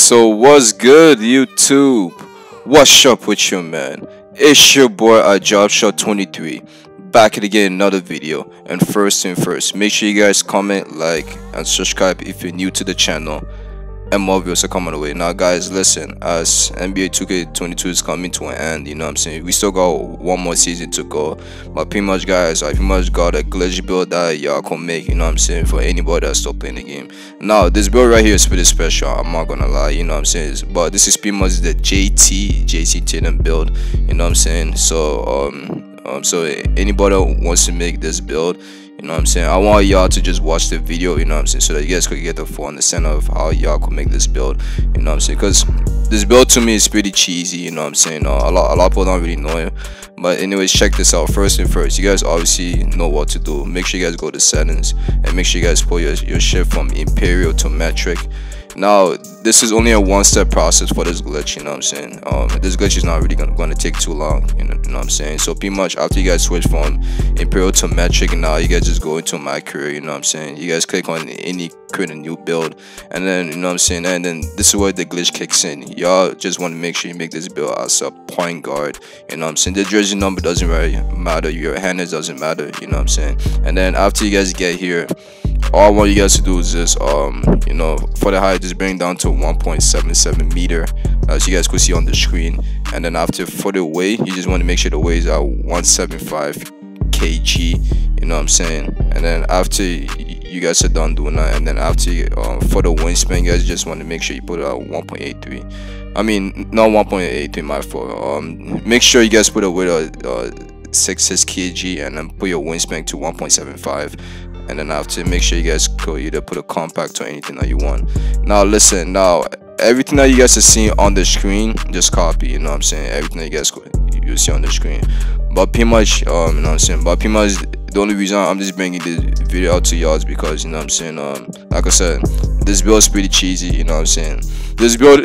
So what's good YouTube? What's up with you man? It's your boy iDropshot23 back at again another video and first thing first make sure you guys comment like and subscribe if you're new to the channel and more videos are coming away. Now, guys, listen, as NBA 2K22 is coming to an end, you know what I'm saying? We still got one more season to go. But pretty much, guys, I pretty much got a glitch build that y'all can make, you know what I'm saying, for anybody that's still playing the game. Now, this build right here is pretty special, I'm not gonna lie, you know what I'm saying? But this is pretty much the JT, JT Tatum build, you know what I'm saying? So, um, um so anybody wants to make this build, you know what I'm saying? I want y'all to just watch the video, you know what I'm saying? So that you guys could get the full understanding of how y'all could make this build, you know what I'm saying? Because this build to me is pretty cheesy, you know what I'm saying? Uh, a, lot, a lot of people don't really know it. But anyways, check this out. First and first, you guys obviously know what to do. Make sure you guys go to settings and make sure you guys pull your, your shift from imperial to metric now this is only a one-step process for this glitch you know what i'm saying? Um this glitch is not really gonna, gonna take too long you know, you know, what i'm saying? So pretty much after you guys switch from imperial to metric now you guys just go into MyCareer you know what i'm saying? You guys click on any create a new build and then you know what i'm saying? And then this is where the glitch kicks in. Y'all just want to make sure you make this build as a point guard you know what i'm saying? The jersey number doesn't really matter your handles doesn't matter you know what i'm saying? And then after you guys get here all I want you guys to do is just um you know for the height just bring down to 1.77 meter as you guys could see on the screen. And then after for the weight you just want to make sure the weight is at 175 kg you know what i'm saying? And then after you guys are done doing that and then after um, for the wingspan you guys just want to make sure you put it at 1.83 i mean not 1.83 my fault um make sure you guys put a weight of uh, 66 kg and then put your wingspan to 1.75 and then after make sure you guys could either put a compact or anything that you want. Now listen now everything that you guys are seeing on the screen just copy you know what i'm saying? Everything that you guys could you see on the screen. But pretty much um you know what i'm saying? But pretty much the only reason i'm just bringing this video out to y'all is because you know what i'm saying um like i said this build is pretty cheesy you know what i'm saying? This build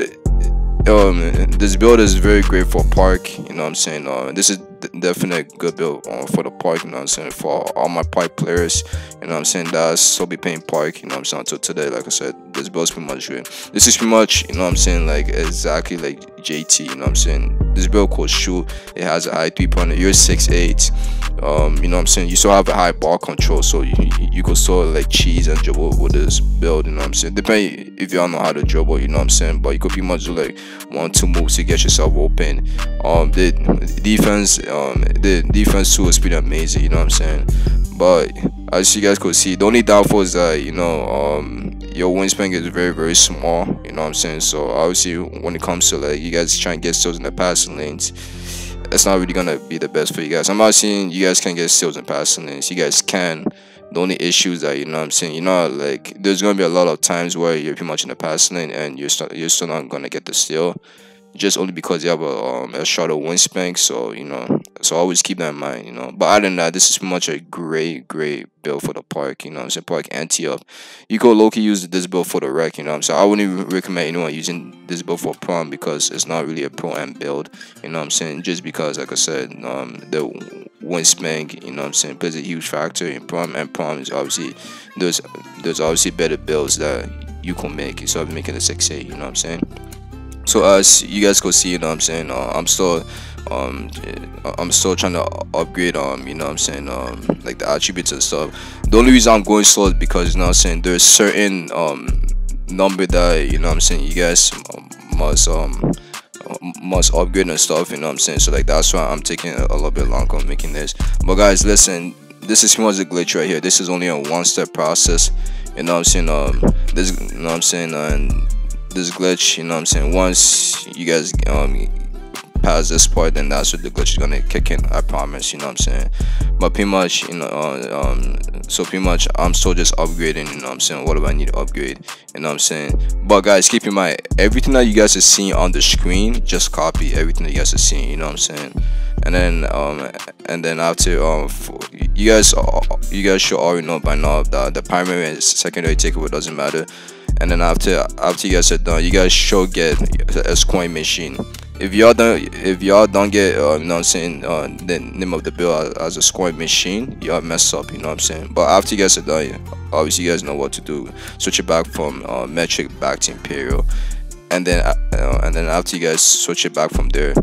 um this build is very great for park you know what i'm saying? Uh, this is definitely good build uh, for the park you know what i'm saying for all my park players you know what i'm saying that's so be paying park you know what i'm saying until today like i said this build is pretty much great this is pretty much you know what i'm saying like exactly like jt you know what i'm saying? This build called shoot it has a high three pointer you're six eight um you know what i'm saying? You still have a high ball control so you you could sort like cheese and dribble with this build you know what i'm saying? Depending if y'all know how to dribble you know what i'm saying? But you could pretty much do like one two moves to get yourself open. Um the defense um the defense too is pretty amazing you know what i'm saying? But as you guys could see the only downfall is that you know um your wingspan is very very small you know what i'm saying? So obviously when it comes to like you guys trying to get steals in the passing lanes it's not really gonna be the best for you guys. I'm not saying you guys can get steals in passing lanes. You guys can. The only issues that you know i'm saying? You know like there's gonna be a lot of times where you're pretty much in the passing lane and you're still you're still not gonna get the steal just only because you have a, um, a shorter wingspan. So you know, so always keep that in mind. You know, but other than that, this is much a great, great build for the park. You know, I'm saying park ante up. You go low key use this build for the rec. You know, I'm saying I wouldn't recommend anyone using this build for pro-am because it's not really a pro-am build. You know, I'm saying just because, like I said, um, the wingspan. You know, I'm saying plays a huge factor in pro-am and pro-am is obviously there's there's obviously better builds that you can make instead of making a 6A. You know what I'm saying? So as you guys can see you know what i'm saying? Uh, i'm still um i'm still trying to upgrade um you know what i'm saying? Um like the attributes and stuff. The only reason i'm going slow is because you know what i'm saying there's certain um number that you know what i'm saying you guys must um must upgrade and stuff you know what i'm saying? So like that's why i'm taking a, little bit longer on making this. But guys listen this is much a glitch right here. This is only a one step process you know what i'm saying? Um this you know i'm saying? And this glitch you know what i'm saying? Once you guys um pass this part then that's what the glitch is gonna kick in i promise you know what i'm saying? But pretty much you know uh, um so pretty much i'm still just upgrading you know what i'm saying? What do i need to upgrade you know what i'm saying? But guys keep in mind everything that you guys are seeing on the screen just copy everything that you guys are seeing you know what i'm saying? And then um and then after um you guys you guys should already know by now that the primary and secondary takeaway doesn't matter and then after after you guys are done you guys should get a scoring machine. If y'all don't if y'all don't get uh, you know what i'm saying uh, the name of the bill as a scoring machine y'all mess up you know what i'm saying? But after you guys are done obviously you guys know what to do. Switch it back from uh, metric back to imperial. And then uh, and then after you guys switch it back from there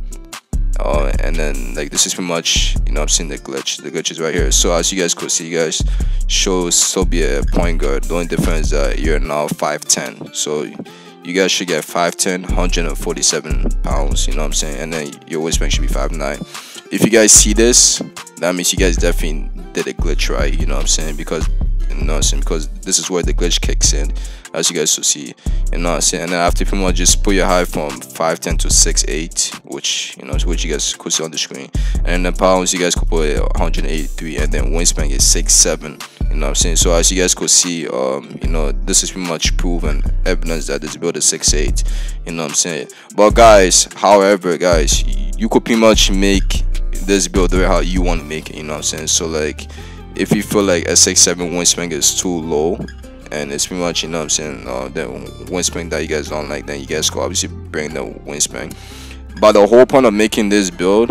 uh, and then like this is pretty much you know I'm seeing the glitch the glitch is right here. So as you guys could see you guys shows a point guard. The only difference that you're now 5'10 so you guys should get 5'10 147 pounds you know what I'm saying? And then your waistband should be 5'9 if you guys see this that means you guys definitely did a glitch right? You know what I'm saying? Because what I'm saying? Because this is where the glitch kicks in as you guys will see. What I'm saying? And then after pretty much just put your height from 5'10 to 6'8 which you know which you guys could see on the screen. And the pounds you guys could put 183 and then wingspan is 6'7 you know what I'm saying? So as you guys could see um you know this is pretty much proven evidence that this build is 6'8 you know what I'm saying? But guys however guys you could pretty much make this build the way how you want to make it you know what I'm saying? So like if you feel like a 6'7 wingspan is too low and it's pretty much you know what I'm saying uh, the wingspan that you guys don't like then you guys could obviously bring the wingspan but the whole point of making this build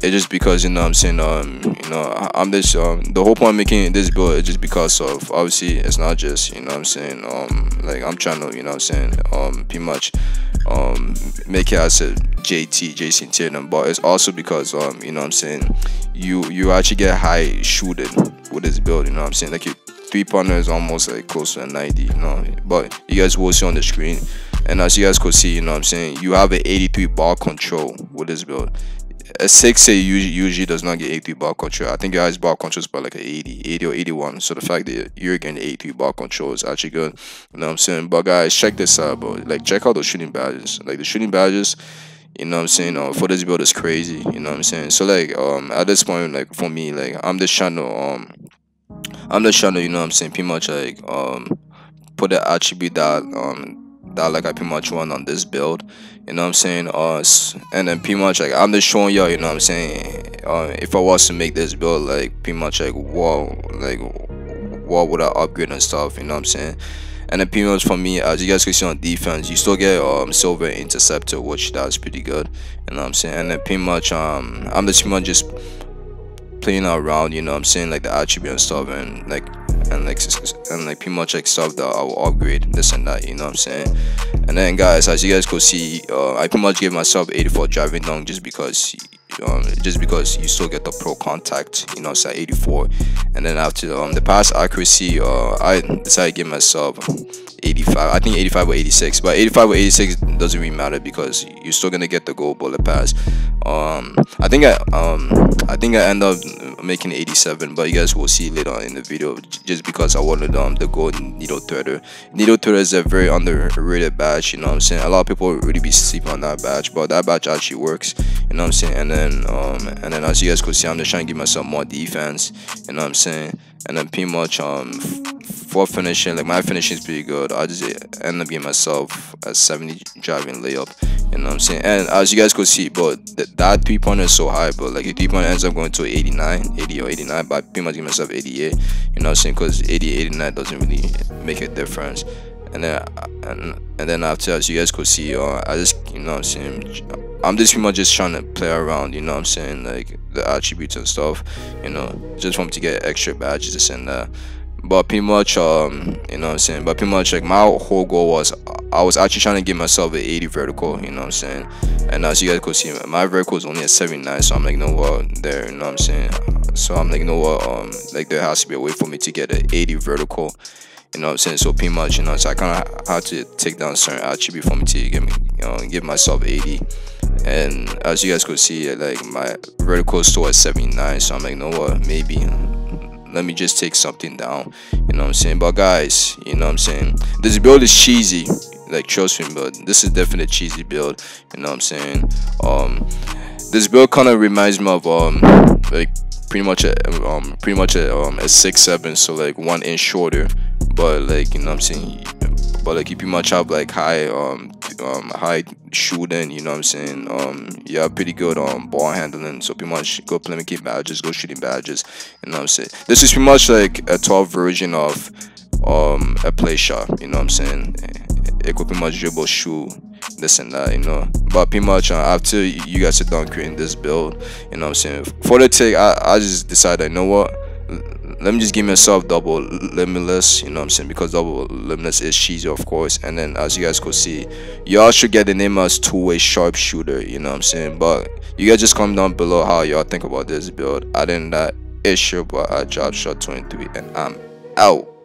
it's just because you know I'm saying um you know I'm just um the whole point making this build is just because of obviously it's not just you know what I'm saying um like I'm trying to you know what I'm saying um pretty much um make it as a JT Jayson Tatum but it's also because um you know what I'm saying you you actually get high shooting with this build you know what I'm saying like your three pointer is almost like close to a 90 you know but you guys will see on the screen and as you guys could see you know what I'm saying you have an 83 ball control with this build a 6 a usually, usually does not get 83 ball control. I think your guys ball control is about like an 80, 80 or 81. So the fact that you're getting 83 ball control is actually good. You know what I'm saying? But guys, check this out, bro. Like check out those shooting badges. Like the shooting badges, you know what I'm saying? Uh, for this build is crazy. You know what I'm saying? So like um at this point, like for me, like I'm just trying to um I'm just trying to, you know what I'm saying, pretty much like um put the attribute that um that like I pretty much want on this build. You know what I'm saying? Uh, and then pretty much like I'm just showing y'all. You know what I'm saying? Uh, if I was to make this build, like pretty much like what like what would I upgrade and stuff? You know what I'm saying? And then pretty much for me, as you guys can see on defense, you still get um silver interceptor, which that's pretty good. You know what I'm saying? And then pretty much um I'm just pretty much just playing around. You know what I'm saying? Like the attribute and stuff, and like and like and like pretty much like stuff that I will upgrade this and that you know what I'm saying? And then guys as you guys could see uh, I pretty much gave myself 84 driving dunk just because um, just because you still get the pro contact you know it's at 84 and then after um, the pass accuracy uh, I decided to give myself 85 i think 85 or 86 but 85 or 86 doesn't really matter because you're still gonna get the gold bullet pass. Um i think i um i think i end up making 87 but you guys will see later in the video just because i wanted um the gold needle threader. Needle threader is a very underrated badge you know what i'm saying? A lot of people really be sleeping on that badge but that badge actually works you know what i'm saying? And then um and then as you guys could see i'm just trying to give myself more defense you know what i'm saying? And then pretty much um for finishing like my finishing is pretty good. I just end up getting myself a 70 driving layup you know what i'm saying? And as you guys could see but th that three pointer is so high but like your three pointer ends up going to 89 80 or 89 but I pretty much give myself 88 you know what i'm saying? Because 80 89 doesn't really make a difference. And then and and then after as you guys could see uh i just you know what i'm saying i'm just pretty much just trying to play around you know what i'm saying? Like the attributes and stuff you know just want to get extra badges and that but pretty much um you know what i'm saying? But pretty much like my whole goal was i was actually trying to give myself an 80 vertical you know what i'm saying? And as you guys could see my vertical is only at 79 so i'm like know what there you know what i'm saying? So i'm like you know what um like there has to be a way for me to get an 80 vertical you know what i'm saying? So pretty much you know so i kind of had to take down certain attribute for me to give me you know give myself 80 and as you guys could see like my vertical is still at 79 so i'm like you know what maybe let me just take something down you know what i'm saying? But guys you know what i'm saying? This build is cheesy like trust me but this is definitely a cheesy build you know what i'm saying? Um this build kind of reminds me of um like pretty much a um pretty much a um a six seven so like one inch shorter but like you know what i'm saying but like you pretty much have like high um um high shooting you know what i'm saying? Um yeah pretty good um ball handling so pretty much go playmaking badges go shooting badges you know what i'm saying? This is pretty much like a 12 version of um a play shot you know what i'm saying? It could pretty much dribble shoot this and that you know? But pretty much uh, after you guys are done creating this build you know what i'm saying? For the take i i just decided you know what let me just give myself double limitless you know what i'm saying? Because double limitless is cheesy of course. And then as you guys could see y'all should get the name as two-way sharpshooter you know what i'm saying? But you guys just comment down below how y'all think about this build. Other than that your boy iDropshot23 and i'm out